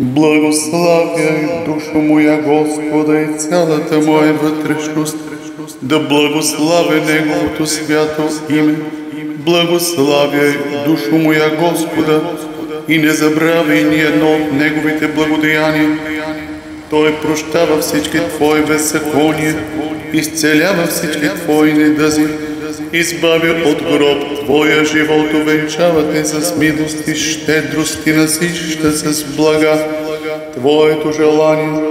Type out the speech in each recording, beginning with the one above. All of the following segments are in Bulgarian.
Благославяй душу моя Господа и цялата моя вътрешност, да благославя Неговото свято име. Благославяй душу моя Господа и не забравяй ни едно от Неговите благодеяния. Той прощава всички Твои беззакония, изцелява всички Твои недъзи, избавя от гроб Твоя живот, увенчава те с милост и щедрост и насища с блага. Твоето желание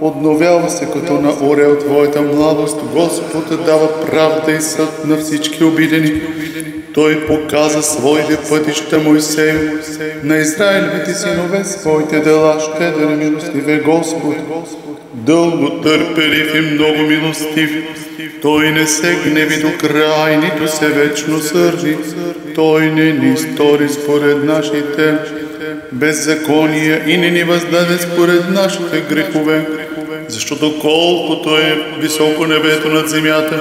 подновява се като на орел Твоята младост. Господ дава правда и съд на всички обидени. Той показа своите пътища Моисей, на Израилевите синове своите дела, щедър милостиве Господ, дълго търпелив и много милостив. Той не се гневи до край, нито се вечно сърди. Той не ни стори според нашите беззакония и не ни въздаде според нашите грехове. Защото колкото е високо небето над земята,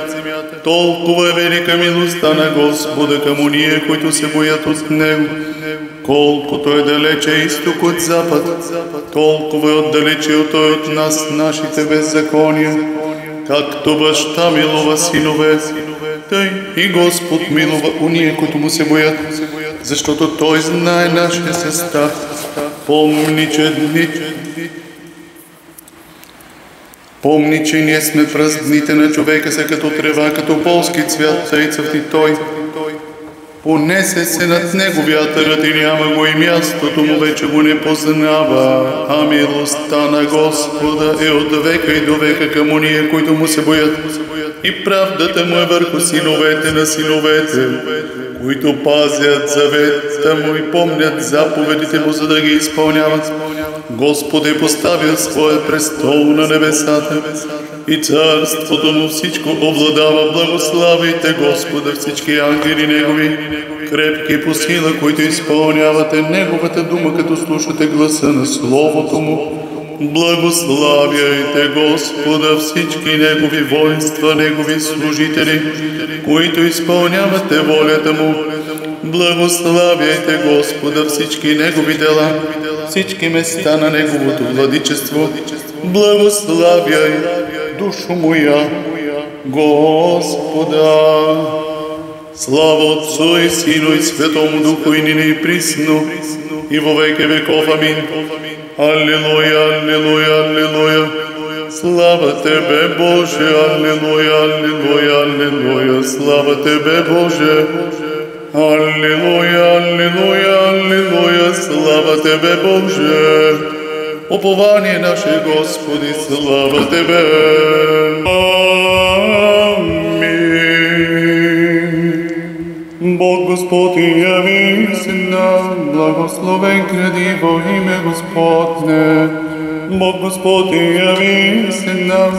толкова е велика милостта на Господа към уния, които се боят от Него. Колкото е далече изток от запад, толкова е отдалече от Той от нас нашите беззакония. Както баща милува синове, тъй и Господ милува уния, които му се боят, защото Той знае нашия състав. Помни, че дни, Помни, че ние сме пръст дните на човека са като трева, като полски цвят, тъй цъфти той. Понесе се над него вятърът и няма го и мястото му вече го не познава, а милостта на Господа е от века и до века към уния, които му се боят. И правдата му е върху синовете на синовете, които пазят завета му и помнят заповедите му, за да ги изпълняват. Господ е поставил своя престол на небесата и царството му всичко обладава. Благославите Господа всички ангели Негови, крепки по сила, които изпълнявате Неговата дума, като слушате гласа на Словото му. Благославяйте Господа всички Негови воинства, Негови служители, които изпълнявате волята Му. Благославяйте Господа всички Негови дела, всички места на Неговото владичество. Благославяй душу моя, Господа. Слава Отцу и Сину и Святому Духу и нине и присно, и во веки веков. Амин. Аллилуйя, аллилуйя, аллилуйя. Слава Тебе, Боже, аллилуйя, аллилуйя, аллилуйя. Слава Тебе, Боже. Аллилуйя, аллилуйя, аллилуйя. Слава Тебе, Боже. Упование наше, Господи, слава Тебе. Амин. Бог Господь яви се нам, благословен гради во име Господне. Бог Господь яви се нам,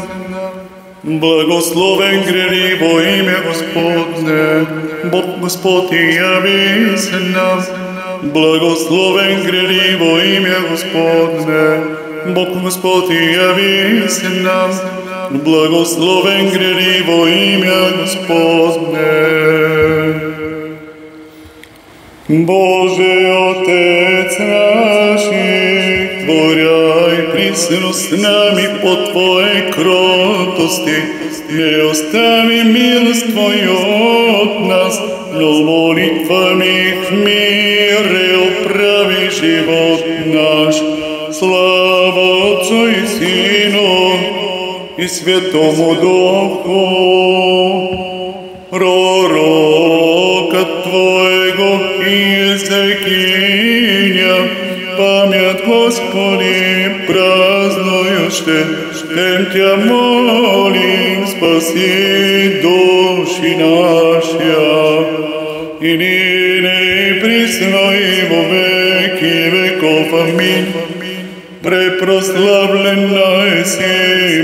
Благословен гради во име Господне. Бог Господь яви се нам, Благословен гради во име Господне. Бог Господь яви се нам, Благословен гради во име Господне. Боже Отец наши, творяй присно с нами по Твоей кротости, не остави милост Твою от нас, но молитвами в мире оправи живот наш. Слава Отцу и Сину и Святому Духу, пророка Твоего Иезекиня, память Господи празднующе, тем Тя молим, спаси души наши, и нине присно и во веки веков. Аминь. Препрославлена си,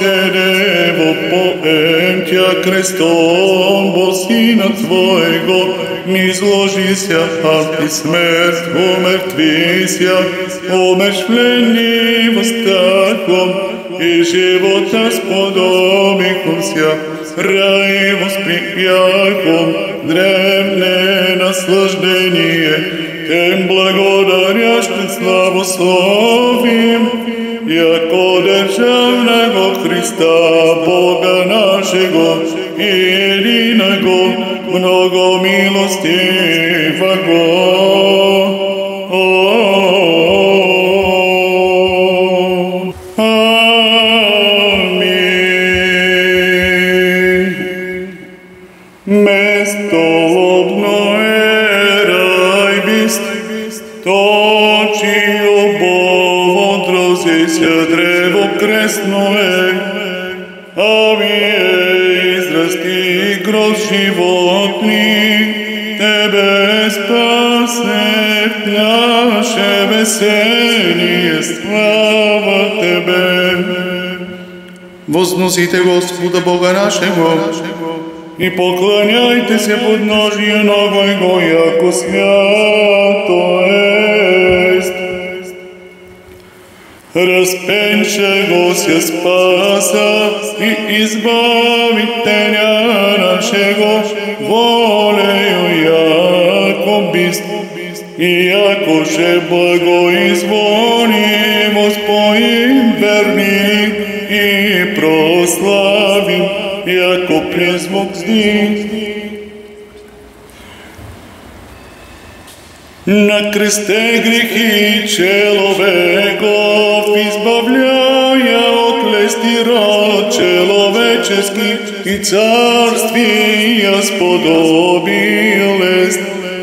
Boserevo poem Kja krestom Bosina Tvojego Nizložisja, al ti smrt Umrtvisja, umešljeni Vostakom i života spodobihom sja Rajivo s Drevne naslaždenije Tem blagodarjaš pred Iako deševnego Hrista, Boga našego, jedinego, mnogo milosti vago. Mesto obno eraj bist, točio дрозися древо крестно е, а вие израсти гроз животни, тебе спасе наше веселие, слава тебе. Возносите Господа Бога нашего и поклоняйте се под ножия нога Его, яко свято ест. Raspenče Gosje spasa i izbavitelja našego, voleju jako bist, iako še blago izvonimo svojim vernim i proslavim, jako pjesmog znih, На кресте грехи человеков избавляя от лести род человеческий и царствия сподобил.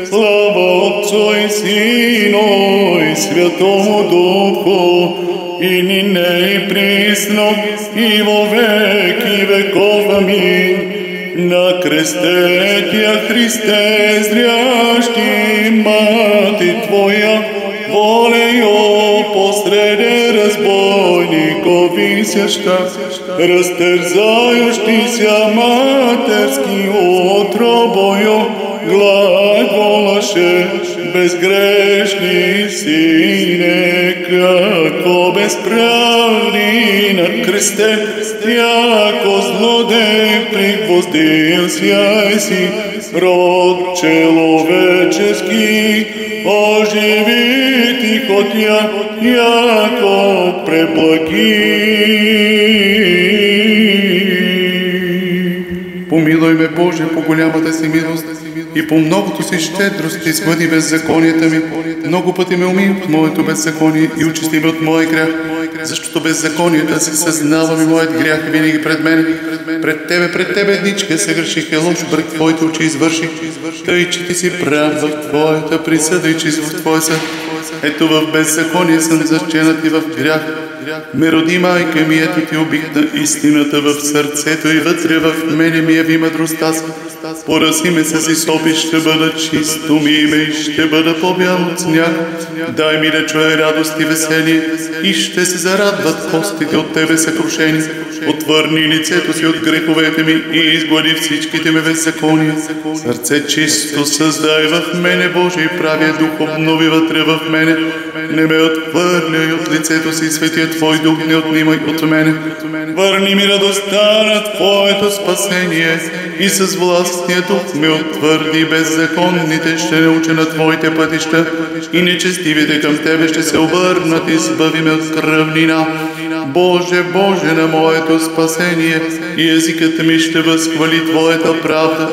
Слава Отцу и Сину и Святому Духу, и нине и присно, и во веки веков. Аминь. На кресте Тя, Христе, зрящи мати Твоя, волею посреде разбойников висяща, растерзающийся матерски утробою, глаголаше, безгрешни сине, како безправни на кресте, яко злодей пригвоздился си, род человеческий, оживи ти хотя, яко преблаги. Помилуй ме, Боже, по голямата си милост и по многото си щедрост изглади беззаконията ми. Много пъти ме уми от моето беззаконие и очисти от моя грях, защото беззаконията си съзнавам и моят грях е винаги пред мен. Пред Тебе, пред Тебе едничка се греших и лош пред Твоите очи извърших, тъй, че Ти си прав в Твоята присъда и чист в Твоя съд. Ето в беззаконие съм заченат и в грях. Ме роди майка ми, ето ти обикна истината в сърцето и вътре в мене ми яви мъдростта си. Пораси ме с изопи, ще бъда чисто ми име и ще бъда по-бял от сняг. Дай ми да чуя радост и веселие и ще се зарадват костите от Тебе съкрушени. Отвърни лицето си от греховете ми и изглади всичките ме беззакония. Сърце чисто създай в мене, Боже, и правия дух обнови вътре в мене. Не ме отхвърляй от лицето си, светия Твой дух не отнимай от мене. Върни ми радостта на Твоето спасение и с властния дух ме утвърди беззаконните ще науча на Твоите пътища и нечестивите към Тебе ще се обърнат и збави ме от кръвнина. Боже, Боже на моето спасение и езикът ми ще възхвали Твоята правда.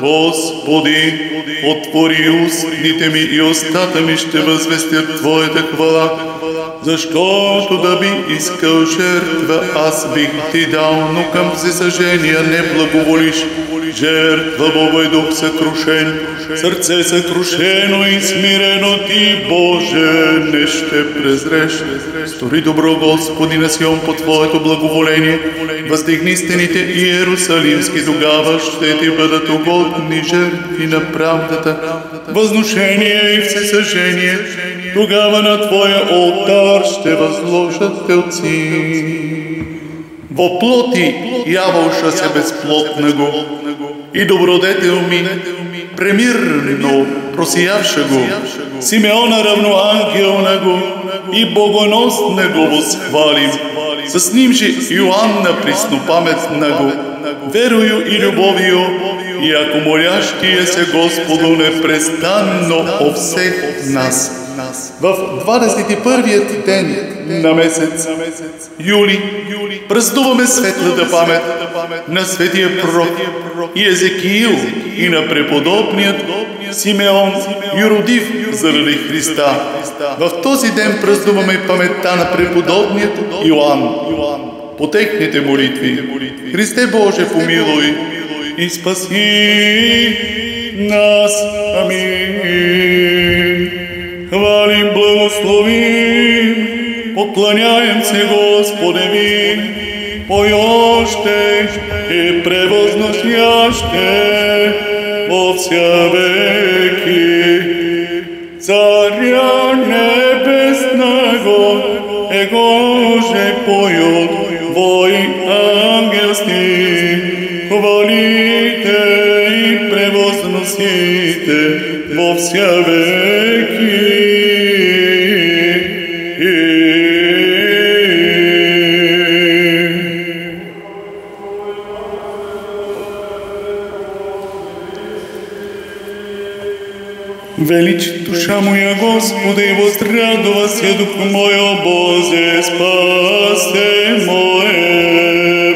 Господи, отвори устните ми и устата ми ще възвестят Твоята хвала, защото да би искал жертва, аз бих ти дал, но към всесъжения не благоволиш. Жертва Бога и дух съкрушен, сърце съкрушено и смирено ти, Боже, не ще презреш. Стори добро, Господи, на Сион по Твоето благоволение, въздигни стените Иерусалимски, тогава ще ти бъдат угодни жертви на правдата, възношение и всесъжение, тогава на Твоя олтар ще възложат телци. Во плоти яволша се безплотного и добродетел ми, премирно просиявша го, Симеона равноангелного и богоносного восхвалим, с ним же Иоанна приснопаметного, верою и любовью, яко молящия се Господу непрестанно о всех нас. В 21-ият ден на месец юли празднуваме светлата памет на светия пророк и Езекиил и на преподобният Симеон юродив заради Христа. В този ден празднуваме паметта на преподобният Йоанн по техните молитви. Христе Боже, помилуй и спаси нас. Амин. поклоняем се Господе ви, поёще и превозносяще во вся веки. Царя небесного, Его же поют вой ангелски, хвалите и превозносите во вся веки. Велич душа моя Господа и возрадова се дух мой, о Бозе, спасе мое.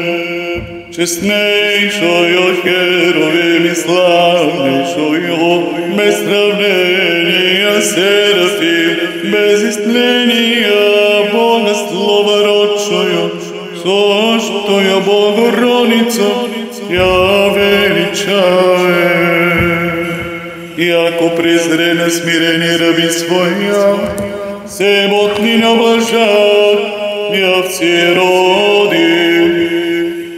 Честнейшою херовим и славнейшою, без сравнения серафим, без истления Бога слова родшою, сощою Богородицу, я величаю. Яко презрена смирени раби своя, се мотни на блажат, я все роди,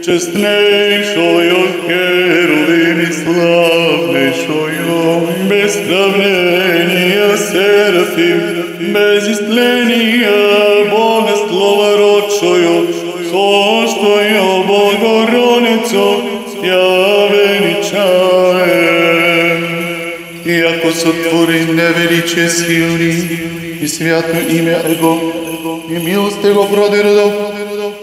честнейшою херовим и славнейшою, без сравнения серафим, без истления Бога слова родшою, сощою Богородицу, Сотвори невеличие силни и свято име Его, и милост Его продиродов,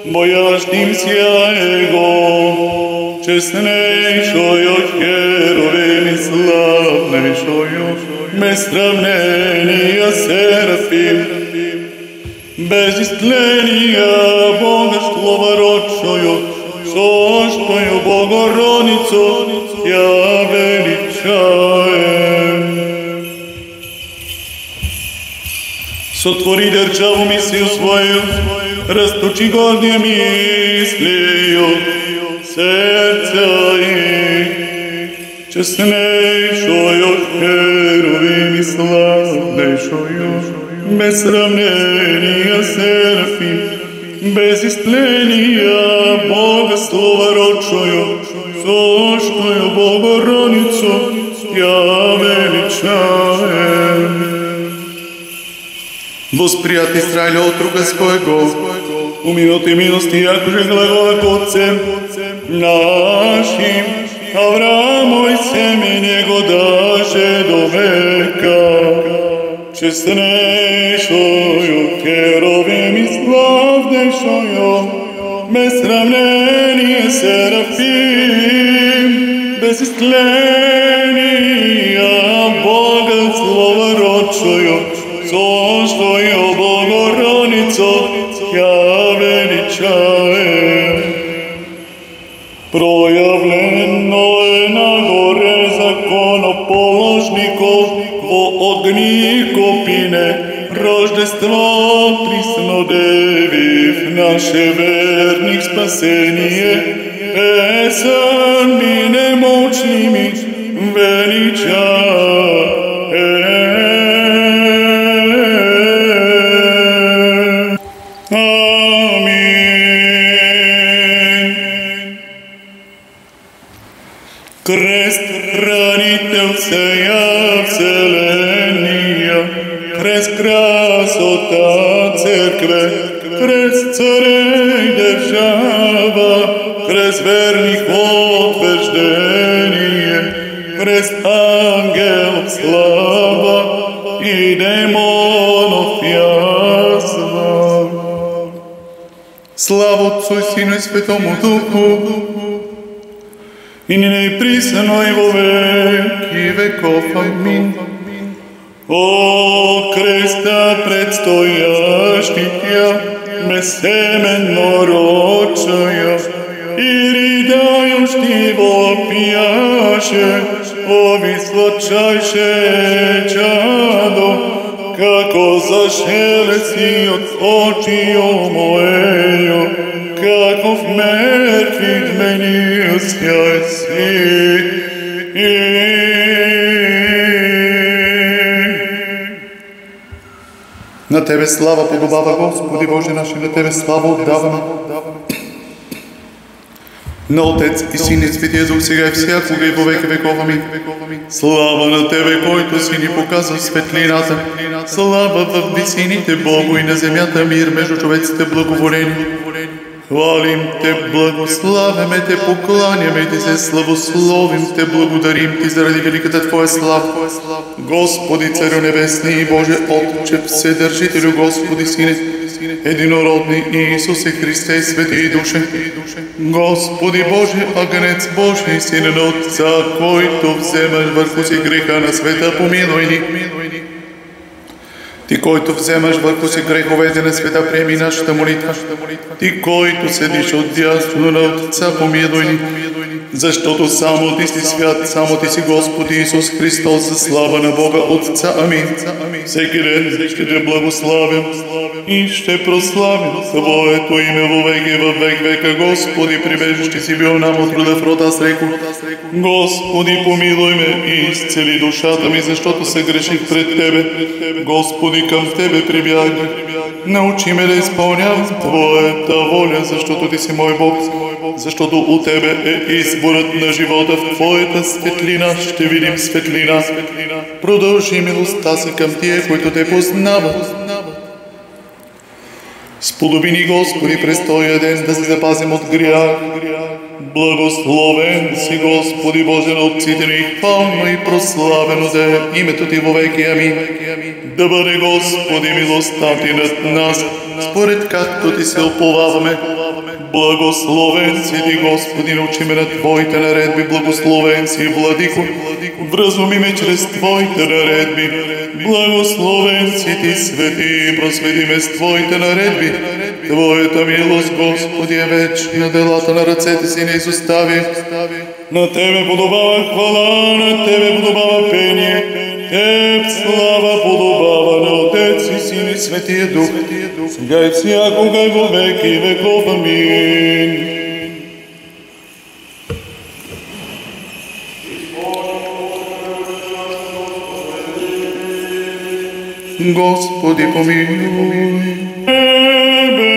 бояждим ся Его, честнейшою херовим и славнейшою, без сравнения серафим, без истления Бога словородшою, сощою Богородицу, я величаем. Сотвори държаву мисию свою, расточи гордия мислию, сердца и честнейшою херовим и славнейшою, без сравнения серафим, без истления Бога слова родшою, сощою Богородицу, я величаем. Восприят Израиля от рука своего, умилоти милости, яко же глагола отцем нашим, Аврааму и семени него даже до века. Честнейшою, херовим и славнейшою, без сравнения серафим, без истления Бога coś Twojo Bogorodico, ja veličajem. Projavljeno je na gore zakonopoložnikov o ogni kopine, roždestvo prisno deviv naše vernih spasenije, pesem mi nemočnimi veličajem. prisano e voveki vekov. Amin. O Krista predstojašti me semen noročaja, i ridajuš ti vopijaše, ovi sločajše čado, kako zašele si od očiju mojeju, kako v менился си. На Тебе слава подобава, Господи Боже наши, на Тебе слава отдаваме. На Отец и Син и Светия Дух, сега и всякога и по веки веков. Амин. Слава на Тебе, който си ни показва светлината. Слава в висините Богу и на земята мир между човеците благоволение. Хвалим Те, благославяме Те, покланяме Ти се, славословим Те, благодарим Ти заради великата Твоя слава. Господи, Царю Небесни и Боже Отче, Вседържителю, Господи, Сине, единородни Исусе Христе, Свети и Душе. Господи Боже, Агнец Божий, Син на Отца, който вземаш върху си греха на света, помилуй ни. Ти, който вземаш върху си греховете на света, приеми нашата молитва. Ти, който седиш от дясно на Отца, помилуй ни. Защото само Ти си свят, само Ти си Господи Исус Христос, за слава на Бога Отца. Амин. Всеки ден ще Те благославям и ще прославям Твоето име во веки във век века. Господи, прибежище си бил нам от рода в рода, аз реко. Господи, помилуй ме и изцели душата ми, защото се греших пред Тебе. Господи, към Тебе прибягнах. Научи ме да изпълнявам Твоята воля, защото Ти си мой Бог, защото у Тебе е изборът на живота. В Твоята светлина ще видим светлина. Продължи милостта си към тия, които Те познават. Сподоби ни, Господи, през този ден да се запазим от грях. Благословен си, Господи Боже на отците ни, хвално и прославено да е името Ти вовеки. Амин. Да бъде, Господи, милостта Ти над нас, според както Ти се оповаваме. Благословен си Ти, Господи, научи ме на Твоите наредби, благословен си, Владико, вразуми ме чрез Твоите наредби. Благословен си Ти, свети, просвети ме с Твоите наредби. Твоята милост, Господи, е вечна, делата на ръцете си не изостави. На Тебе подобава хвала, на Тебе подобава пение, Теб слава подобава на Отец и Син и Светия Дух, сега и всякога и во веки веков. Амин. Господи, помилуй. Тебе,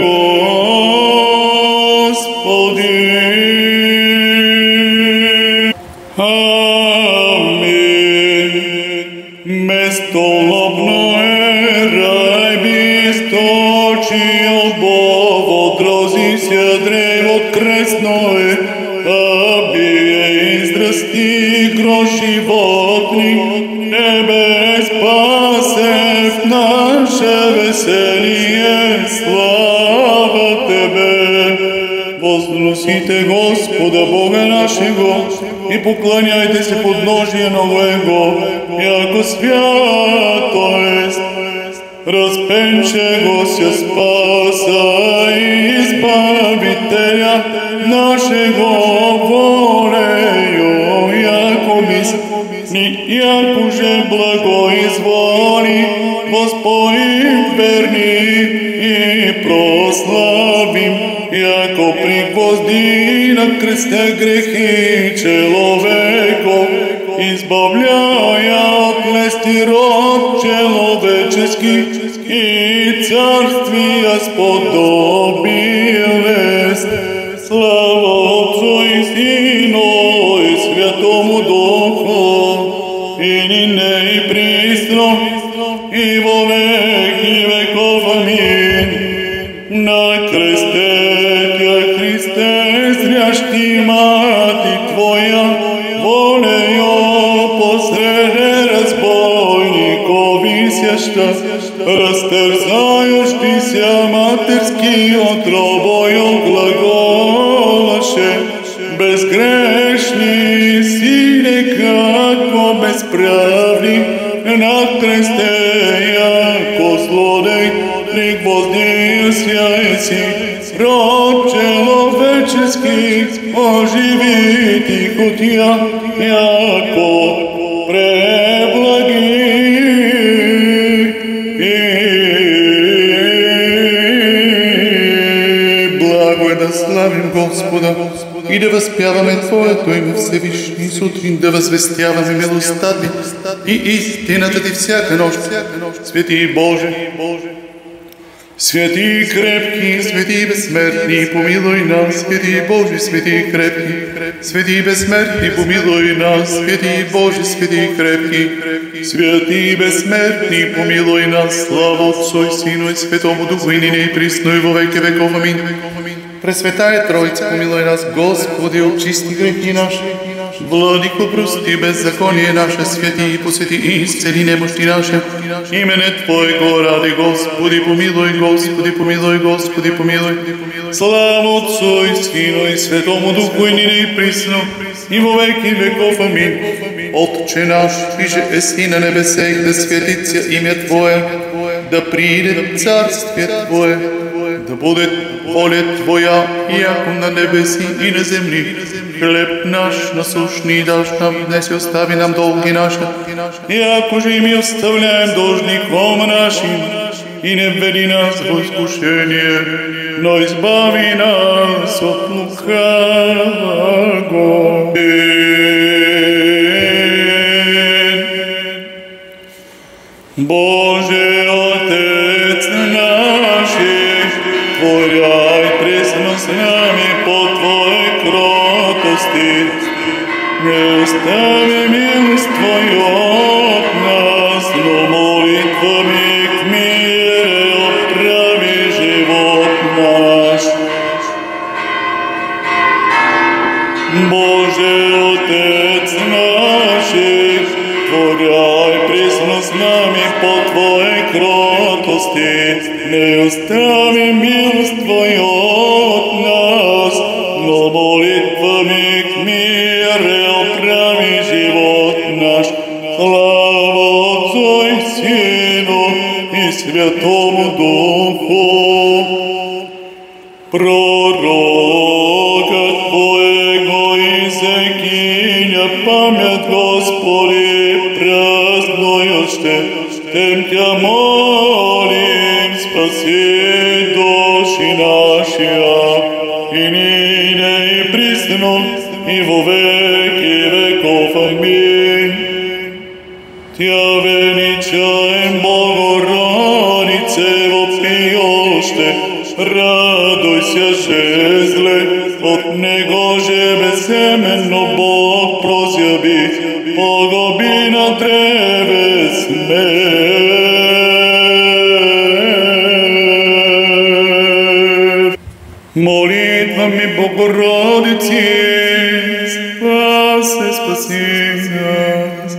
Господи. Uklanjajte se pod nožje novego, jako svjato jest. Raspenče gosja spasa i izbavitelja našego voreju, jako mis, ni jako že blago izvori, gospodin verni. je gvozdina krste grehi čeloveko, izbavljaja od lesti rod čelovečeski i carstvija spodobilest. Slavo Otcu i Sinu посреде разбойникови сяща, разтерзающийся матерски отробою глагола наше, безгрешни си некакво безправни, на кресте яко злодей, лик воздея си, род человеческий, оживи тихотия, яко славим Господа и да възпяваме Твоето име Всевишни сутрин, да възвестяваме милостта Ти и истината Ти всяка нощ. Свети Боже, Свети крепки, свети безсмертни, помилуй нас, свети Боже, свети крепки, свети безсмертни, помилуй нас, свети Боже, свети крепки, свети безсмертни, помилуй нас, слава Отцу и Сину и Святому Духу и нине и присно и во веки веков. Аминь. Пресветая Троица, помилуй нас, Господи, очисти грехи наши. Владико, прости беззаконие наше, свети и посвети и исцели немощи наши. Имене Твоего ради, Господи, помилуй, Господи, помилуй, Господи, помилуй. Слава Отцу и Сину и Святому Духу и нине и присно, и во веки веков. Аминь. Отче наш, иже еси на небесе, да светится имя Твое, да прииде царствие Твое, да будет воля Твоя, яко на небеси и на земли. Хлеб наш насущный дашь нам, днес остави нам долги наши, яко же и мы оставляем должником нашим, и не введи нас в искушение, но избави нас от лукавого. Боже, остави милость Твою от нас, но молитвами к мире отправи живот наш. Боже, Отец наш, Творяй пресно с нами по Твоей кротости, не наши, и нине и присно, и во веки веков. Аминь. Тя величаем Богородице, вопиоще, радуйся, жезле, от него же безсеменно Бог прозяви, погоби на древе смерть. Молитвами Богородицы, спаси, спаси нас.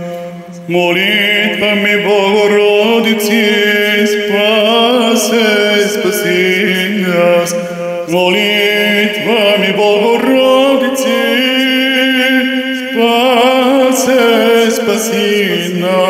Молитвами Богородицы, спаси, спаси нас. Молитвами Богородицы, спаси, спаси нас.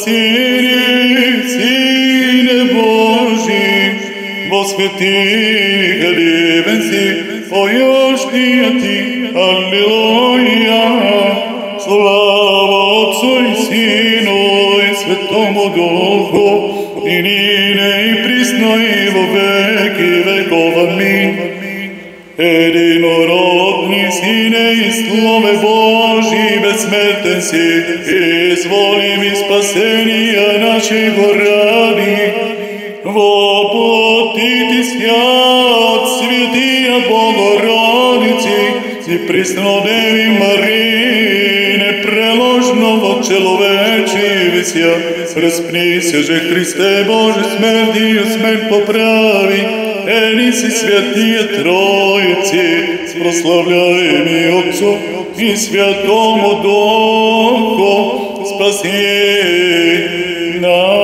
Спасини, Сине Божий, восвети, хлебен се, поешь ты от них. Аллилуйя. Слава Отцу и Сину и Святому Духу, и нине и присно и во веки веков. Аминь. Sine i slove Boži, besmrten si, izvoli mi spasenija našego radi. Во пути от святия Богородиці і приснодеві Марії, непреложного чоловечівця, розпнися же Христе Боже, смертію смерть поправи, Элис и святые Троицы, прославляем и Отцу, и Святому Духу, спаси нас.